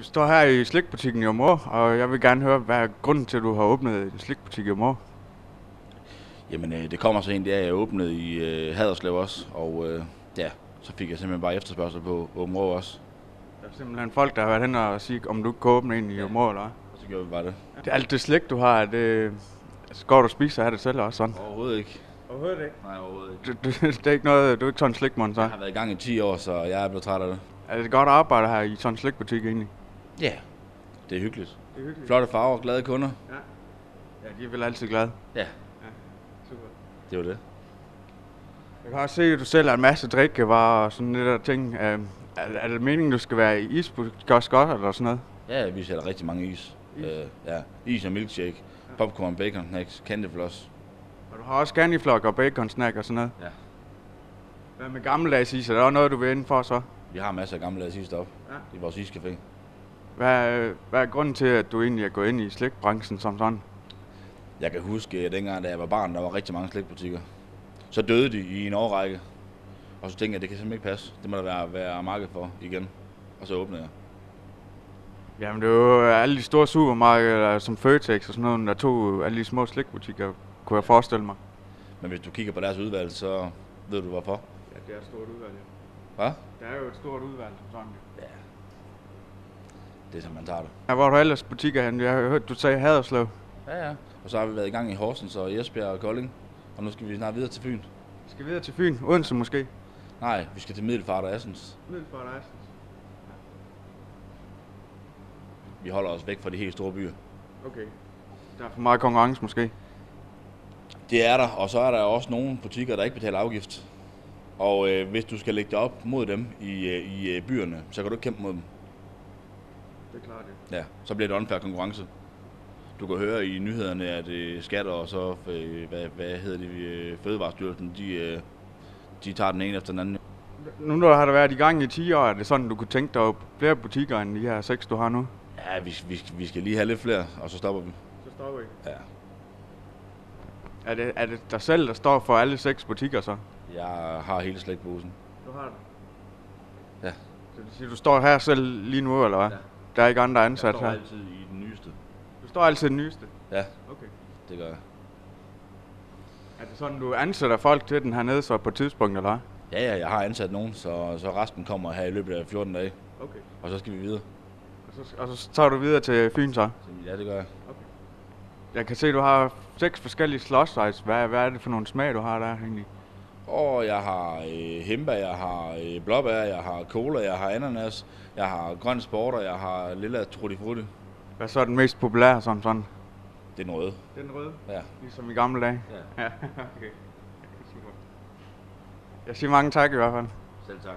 Du står her i slikbutikken i Omor, og jeg vil gerne høre, hvad er grunden til, at du har åbnet en slikbutik i Omor? Jamen, øh, det kommer så egentlig af, at jeg åbnede i øh, Haderslev også, og øh, ja, så fik jeg simpelthen bare efterspørgsel på Rå også. Der er simpelthen folk, der har været hen og sige, om du ikke kan åbne en i Omor, eller hvad? Og så gjorde vi bare det. Det, alt det slik, du har, er det... Altså, går du og spiser af det selv også sådan? Overhovedet ikke. Overhovedet ikke. Nej, overhovedet ikke. Du, du, det er ikke noget, du er ikke sådan en slikmand, så? Jeg har været i gang i 10 år, så jeg er blevet træt af det. Er det godt at arbejde her i sådan en slikbutik egentlig? Ja. Det er hyggeligt. Det er hyggeligt. Flotte farver, glade kunder. Ja. Ja, de er vel altid glade. Ja, Super. det var det. Jeg kan også se, at du sælger en masse drikkevarer og sådan lidt af ting. Øh, er, er det meningen, du skal være i isbutik også godt, eller sådan noget? Ja, vi sælger rigtig mange is. Is? Øh, ja, is og milkshake, popcorn, bacon, snacks, candyfloss. Og du har også candyflok og bacon snack og sådan noget. Ja. Hvad med gammeldags is? Er der også noget, du vil ind for så? Vi har masser af gamle is deroppe Ja. i vores iscafé. Hvad, hvad er grunden til, at du egentlig er gået ind i slikbranchen som sådan? Jeg kan huske, at dengang, da jeg var barn, der var rigtig mange slikbutikker. Så døde de i en årrække. Og så tænkte jeg, det kan simpelthen ikke passe. Det må der være, være marked for igen. Og så åbnede jeg. Jamen, det er jo alle de store supermarkeder, som Føtex og sådan noget, der tog alle de små slikbutikker, kunne jeg forestille mig. Men hvis du kigger på deres udvalg, så ved du hvorfor. Ja, det er et stort udvalg, Hvad? Der er jo et stort udvalg som sådan. Ja. Det er som man tager det. Ja, hvor er du ellers butikker hen? Jeg har hørt, du sagde Haderslev. Ja, ja. Og så har vi været i gang i Horsens og Esbjerg og Kolding. Og nu skal vi snart videre til Fyn. Skal videre til Fyn? Odense måske? Nej, vi skal til Middelfart og Assens. Middelfart og Assens. Vi holder os væk fra de helt store byer. Okay. Der er for meget konkurrence måske. Det er der, og så er der også nogle butikker, der ikke betaler afgift. Og øh, hvis du skal lægge dig op mod dem i, øh, i øh, byerne, så kan du ikke kæmpe mod dem. Det er klart, det. Ja, så bliver det unfair konkurrence. Du kan høre i nyhederne, at øh, skatter og så, øh, hvad, hvad hedder det, øh, Fødevarestyrelsen, de, øh, de tager den ene efter den anden. Nu når har der været i gang i 10 år, er det sådan, du kunne tænke dig flere butikker end de her seks, du har nu? Ja, vi, vi, vi skal lige have lidt flere, og så stopper vi. Så stopper I. Ja. Er det, er det dig selv, der står for alle seks butikker så? Jeg har hele slægtposen. Du har det? Ja. Så det siger, du står her selv lige nu, eller hvad? Ja. Der er ikke andre ansat her? altid i den nyeste. Du står altid den nyeste? Ja, Okay. det gør jeg. Er det sådan, du ansætter folk til den hernede så på et tidspunkt, eller hvad? Ja, ja, jeg har ansat nogen, så, så resten kommer her i løbet af 14 dage. Okay. Og så skal vi videre. Og så, og så tager du videre til Fyn så? Ja, det gør jeg. Jeg kan se, du har seks forskellige slush size. Hvad, hvad er det for nogle smag, du har der egentlig? Og jeg har øh, hembær, jeg har øh, blåbær, jeg har cola, jeg har ananas, jeg har grøn sport, og jeg har lilla tutti frutti. Hvad er så den mest populære som sådan? Det er den røde. Den røde. Ja. Ligesom i gamle dage? ja. Ja, okay. Super. Jeg siger mange tak i hvert fald. Selv tak.